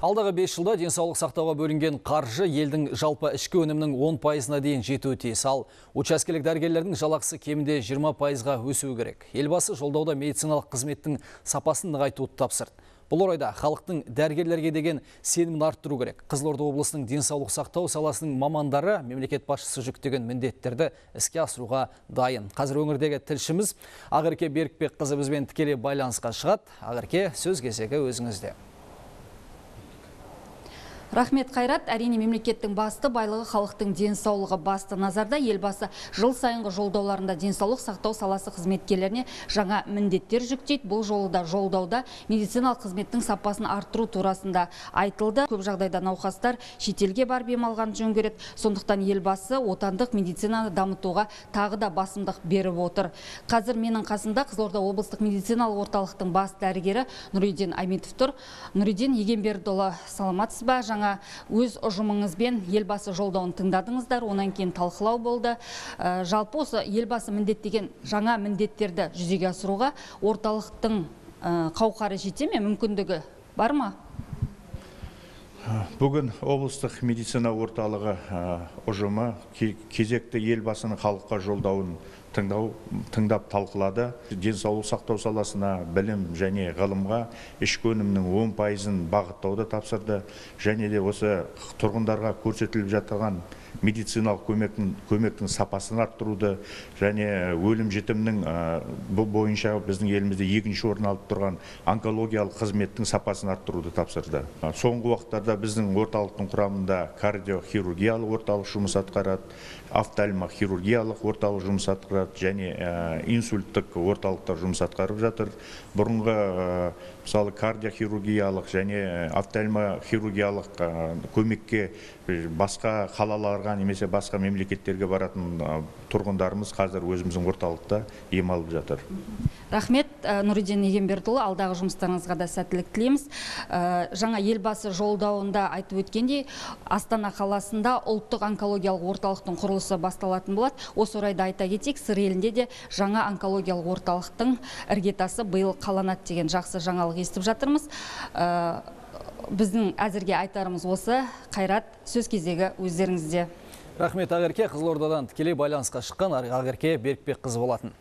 Алдағы 5 жылда денсаулық сақтауға бөлінген қаржы елдің жалпы ішкі өнімнің 10 пайызына дейін жетуі тиіс. Ал учаскелік дәрігерлердің жалақысы кемінде 20 пайызға өсуі керек. Елбасы жолдауда медициналық қызметтің сапасын нығайтуды тапсырды. Бұл орайда халықтың дәрігерлерге деген сенімін арттыру керек. Қызылорда облысының денсаулық сақтау саласының мамандары мемлекет басшысы жүктеген міндеттерді іске асыруға дайын. Қазір өңірдегі тілшіміз Ағырке Берікбек қызы бізбен тікелей байланысқа шығады. Ағырке, сөз кезегі өзіңізде. Рахмет Қайрат, әрине мемлекеттің басты байлығы халықтың денсаулығы басты назарда елбасы жыл сайынғы жолдауларында денсаулық сақтау саласы қызметкерлеріне жаңа міндеттер жүктейді. Бұл жолы да жолдауда медициналық қызметтің сапасын арттыру турасында айтылды. Көп жағдайда науқастар шетелге барып ем алған жөн көреді. Сондықтан елбасы отандық медицинаны дамытуға тағы да басымдық беріп отыр. Қазір менің қасымда Қызылорда облыстық медициналық орталықтың бас дәрігері Нұриден Аймитов тұр. Нұриден Егенбердіұлы саламатсыз ба? Өз ұжымыңызбен елбасы жолдауын тыңдадыңыздар. Онан кейін талқылау болды. Ә, жалпы осы елбасы міндеттеген жаңа міндеттерді жүзеге асыруға орталықтың ә, қауқары жете ме? Мүмкіндігі бар ма? Бүгін облыстық медицина орталығы ұжымы кезекті елбасының халыққа жолдауын тыңдау, тыңдап талқылады. Денсаулық сақтау саласына білім және ғылымға ішкі өнімнің 10 пайызын бағыттауды тапсырды. Және де осы тұрғындарға көрсетіліп жатқан медициналық көмектің, көмектің сапасын арттыруды және өлім жітімнің бұл бойынша біздің елімізде екінші орын алып тұрған онкологиялық қызметтің сапасын арттыруды тапсырды. Соңғы уақыттарда біздің орталықтың құрамында кардиохирургиялық орталық жұмыс атқарады, офтальмохирургиялық орталық жұмыс атқарады және инсульттік орталықтар жұмыс атқарып жатыр. Бұрынғы мысалы кардиохирургиялық және офтальмохирургиялық көмекке басқа қалаларға немесе басқа мемлекеттерге баратын тұрғындарымыз қазір өзіміздің орталықта ем алып жатыр. Рахмет нұриден егенбердіұлы. Алдағы жұмыстарыңызға да сәттілік тілейміз. Жаңа елбасы жолдауында айтып өткендей астана қаласында ұлттық онкологиялық орталықтың құрылысы басталатын болады. Осы орайда айта кетейік сыр елінде де жаңа онкологиялық орталықтың іргетасы биыл қаланады деген жақсы жаңалық естіп жатырмыз. Біздің әзірге айтарымыз осы. Қайрат сөз кезегі өздеріңізде. Рахмет ақерке қызылордадан тікелей байланысқа шыққан ақерке берікбек қызы болатын.